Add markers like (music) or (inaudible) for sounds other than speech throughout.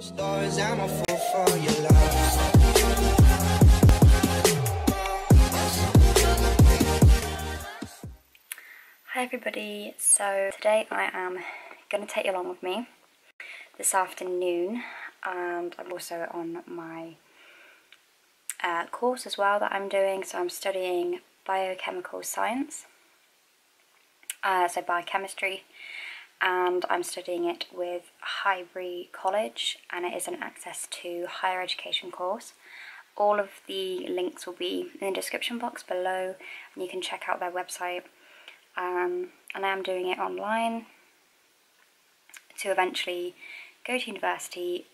Hi everybody, so today I am going to take you along with me this afternoon and I'm also on my uh, course as well that I'm doing, so I'm studying biochemical science, uh, so biochemistry and I'm studying it with Highbury College and it is an access to higher education course. All of the links will be in the description box below and you can check out their website um, and I am doing it online to eventually go to university,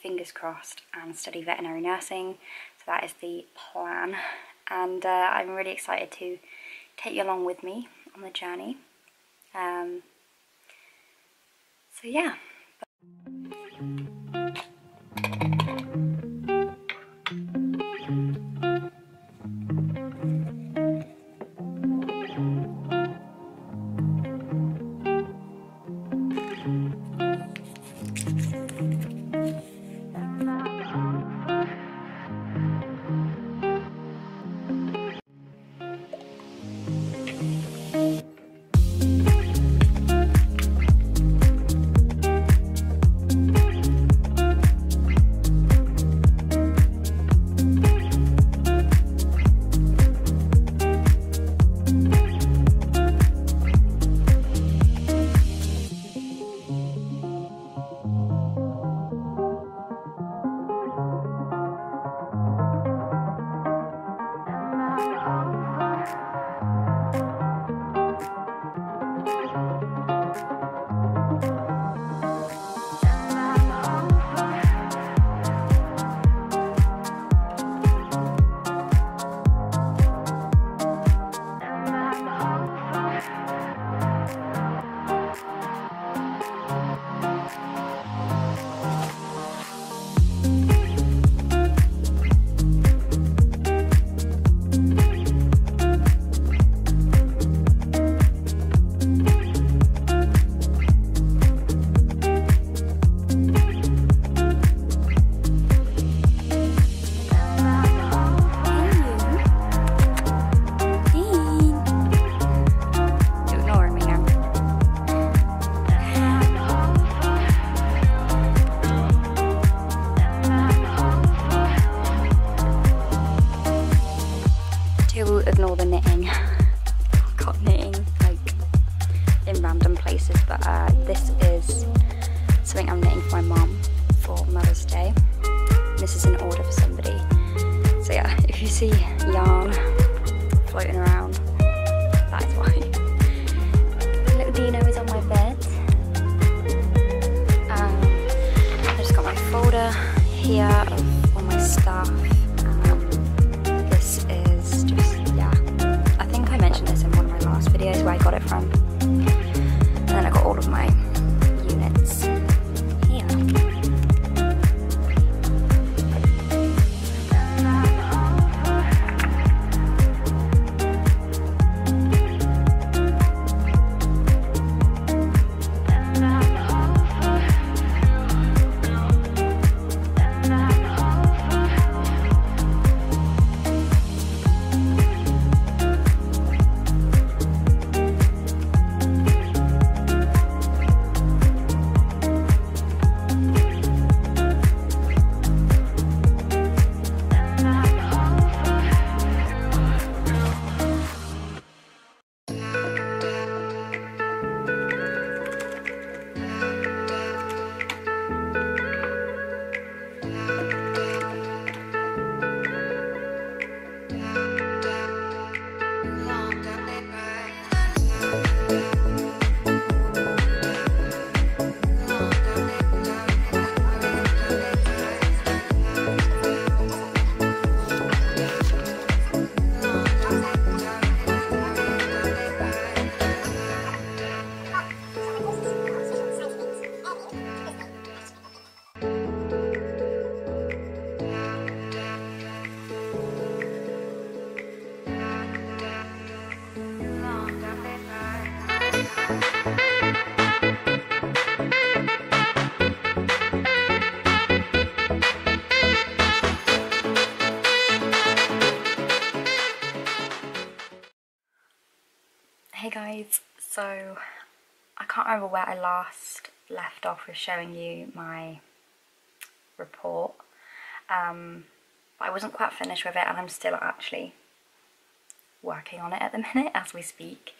fingers crossed, and study veterinary nursing. So that is the plan, and uh, I'm really excited to take you along with me on the journey. Um, so yeah. In random places, but uh, this is something I'm knitting for my mum for Mother's Day. This is an order for somebody. So yeah, (laughs) if you see yarn floating around, that is (laughs) why. Little Dino is on my bed. Um, I just got my folder here of all my stuff. Um, this is just, yeah, I think I mentioned this in one of my last videos where I got it from. Of my guys, so I can't remember where I last left off with showing you my report. Um, but I wasn't quite finished with it and I'm still actually working on it at the (laughs) minute as we speak.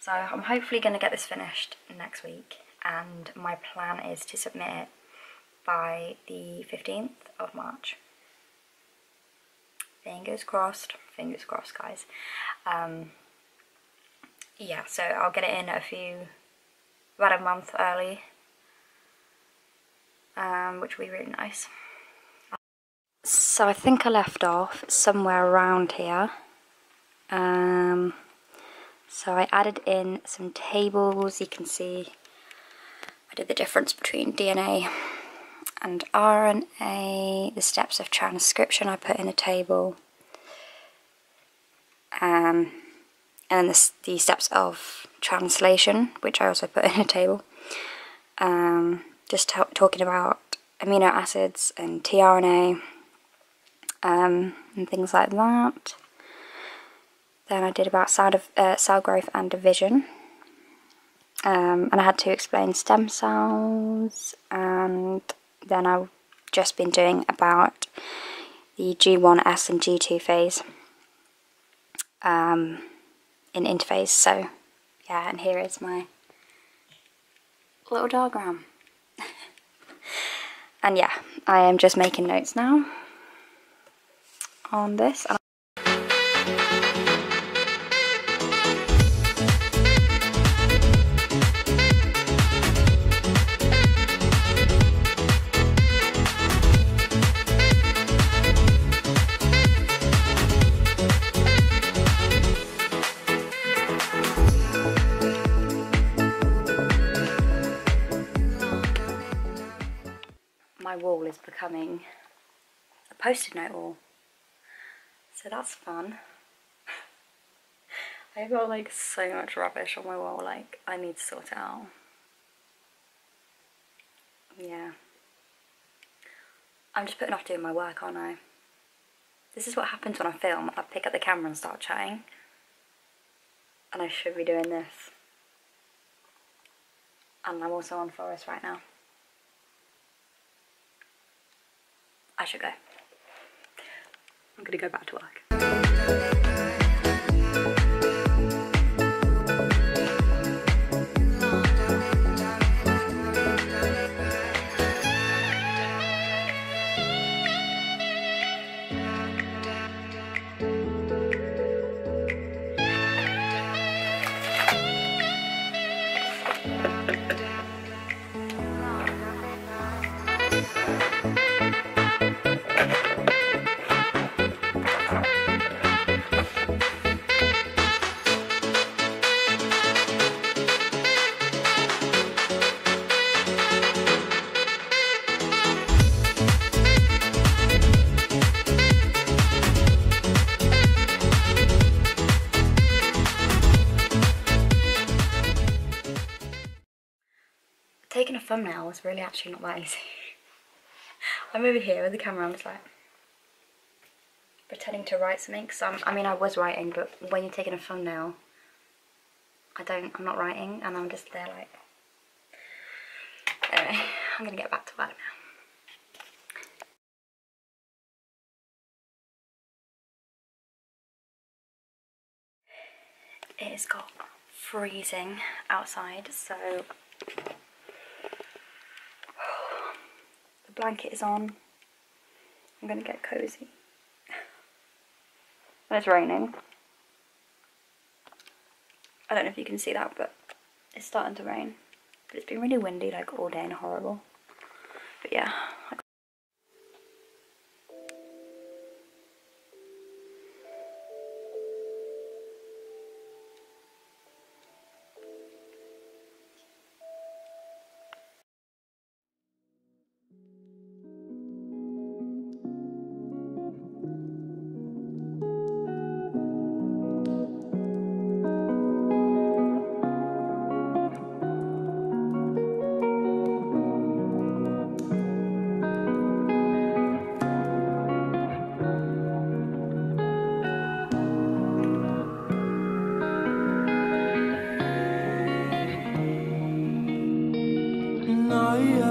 So I'm hopefully going to get this finished next week and my plan is to submit it by the 15th of March. Fingers crossed, fingers crossed guys. Um, yeah, so I'll get it in a few, about a month early, um, which will be really nice. So I think I left off somewhere around here. Um, so I added in some tables, you can see I did the difference between DNA and RNA, the steps of transcription I put in a table, um, and the, the steps of translation, which I also put (laughs) in a table. Um, just talking about amino acids and tRNA um, and things like that. Then I did about cell, uh, cell growth and division. Um, and I had to explain stem cells and then I've just been doing about the G1S and G2 phase um, in interphase. So yeah, and here is my little diagram. (laughs) and yeah, I am just making notes now on this. my is becoming a post-it note wall. So that's fun. (laughs) I've got like so much rubbish on my wall, like I need to sort out. Yeah. I'm just putting off doing my work, aren't I? This is what happens when I film. I pick up the camera and start chatting. And I should be doing this. And I'm also on forest right now. I should go. I'm gonna go back to work. Thumbnail was really actually not that easy. (laughs) I'm over here with the camera, I'm just like pretending to write something because I mean I was writing but when you're taking a thumbnail I don't, I'm not writing and I'm just there like anyway (laughs) I'm gonna get back to work now. It has got freezing outside so blanket is on. I'm going to get cozy. (laughs) and it's raining. I don't know if you can see that, but it's starting to rain. But it's been really windy like all day and horrible. But yeah, nói